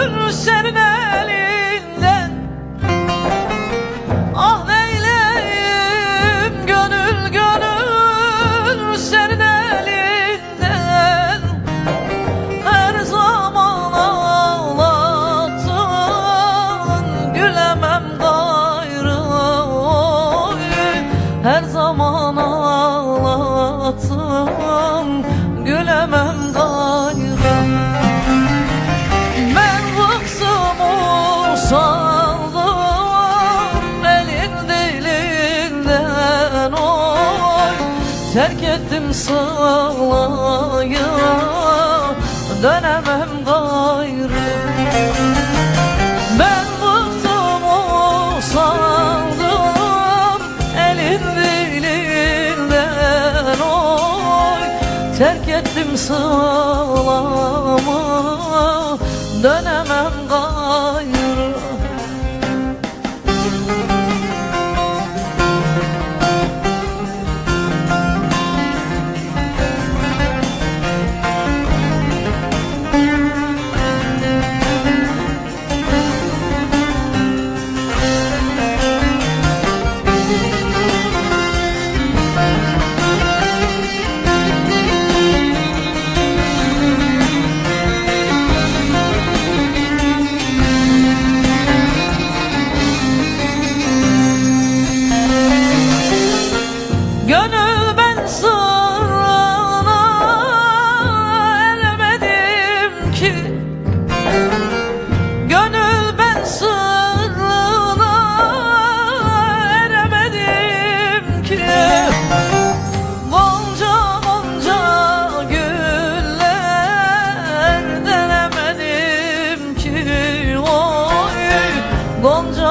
Ömür senin elinden. Ah neyleyim gönül gönül senin elinden. Her zaman ağlattın Gülemem gayrı Her zaman Ettim sığlayı Dönemem gayrı. Ben bıktım usandım Elin dilinden oy. Terk ettim sılamı Dönemem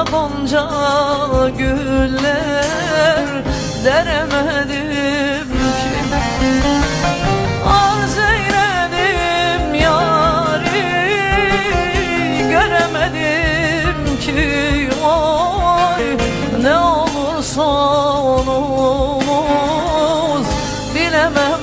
gonca güller denemedim ki. Arz eyledim yari göremedim ki. Oy ne olur sonumuz bilemem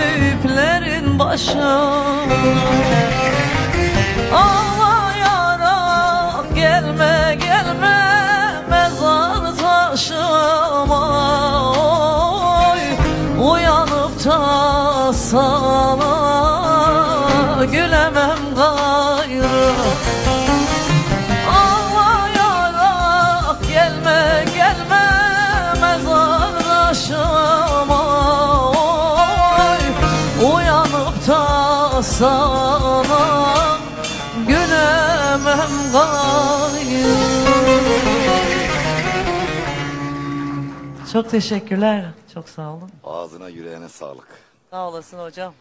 gariplerin başına. Ağlayarak gelme gelme mezar taşıma. Oy Uyanıp da sana gülemem gayrı Çok teşekkürler. Çok sağ olun. Ağzına yüreğine sağlık. Sağ olasın hocam.